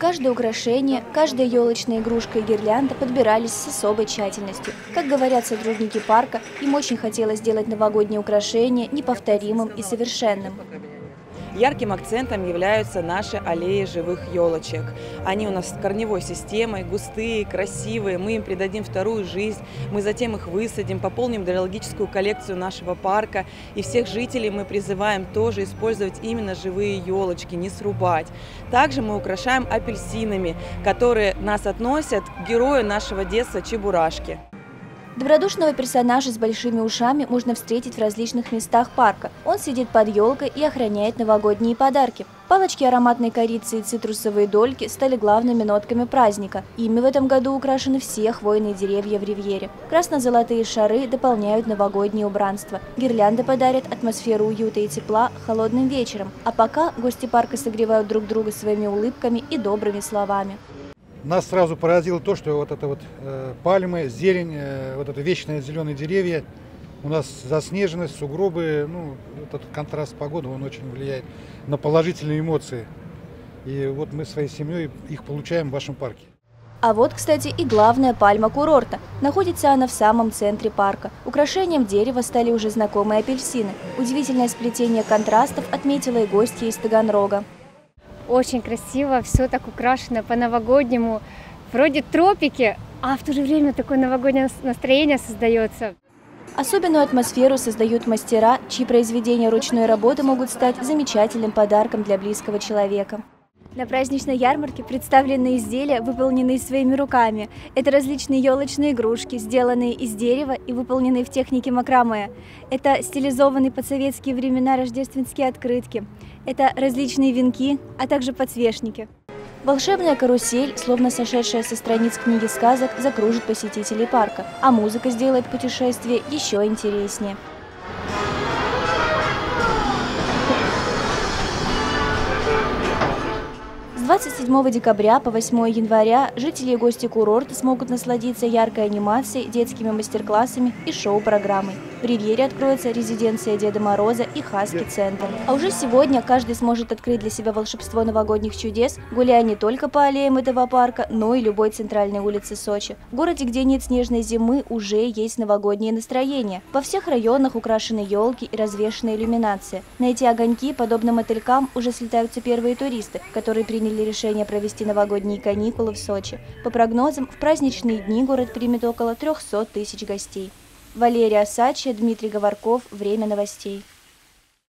Каждое украшение, каждая елочная игрушка и гирлянда подбирались с особой тщательностью. Как говорят сотрудники парка, им очень хотелось сделать новогодние украшения неповторимым и совершенным. Ярким акцентом являются наши аллеи живых елочек. Они у нас с корневой системой, густые, красивые. Мы им придадим вторую жизнь. Мы затем их высадим, пополним дрологическую коллекцию нашего парка. И всех жителей мы призываем тоже использовать именно живые елочки, не срубать. Также мы украшаем апельсинами, которые нас относят к герою нашего детства Чебурашки. Добродушного персонажа с большими ушами можно встретить в различных местах парка. Он сидит под елкой и охраняет новогодние подарки. Палочки ароматной корицы и цитрусовые дольки стали главными нотками праздника. Ими в этом году украшены все хвойные деревья в Ривьере. Красно-золотые шары дополняют новогоднее убранство. Гирлянды подарят атмосферу уюта и тепла холодным вечером. А пока гости парка согревают друг друга своими улыбками и добрыми словами. Нас сразу поразило то, что вот это вот э, пальмы, зелень, э, вот это вечные зеленые деревья, у нас заснеженность, сугробы, ну, этот контраст погоды, он очень влияет на положительные эмоции. И вот мы своей семьей их получаем в вашем парке. А вот, кстати, и главная пальма курорта. Находится она в самом центре парка. Украшением дерева стали уже знакомые апельсины. Удивительное сплетение контрастов отметила и гостья из Таганрога. Очень красиво, все так украшено по-новогоднему. Вроде тропики, а в то же время такое новогоднее настроение создается. Особенную атмосферу создают мастера, чьи произведения ручной работы могут стать замечательным подарком для близкого человека. На праздничной ярмарке представлены изделия, выполненные своими руками. Это различные елочные игрушки, сделанные из дерева и выполненные в технике макраме. Это стилизованные под советские времена рождественские открытки. Это различные венки, а также подсвечники. Волшебная карусель, словно сошедшая со страниц книги сказок, закружит посетителей парка, а музыка сделает путешествие еще интереснее. 27 декабря по 8 января жители и гости курорта смогут насладиться яркой анимацией, детскими мастер-классами и шоу-программой. В Ривьере откроется резиденция Деда Мороза и Хаски-центр. А уже сегодня каждый сможет открыть для себя волшебство новогодних чудес, гуляя не только по аллеям этого парка, но и любой центральной улице Сочи. В городе, где нет снежной зимы, уже есть новогоднее настроение. Во всех районах украшены елки и развешена иллюминация. На эти огоньки, подобно мотылькам, уже слетаются первые туристы, которые приняли решение провести новогодние каникулы в Сочи. По прогнозам, в праздничные дни город примет около 300 тысяч гостей. Валерия Сачи, Дмитрий Говорков. Время новостей.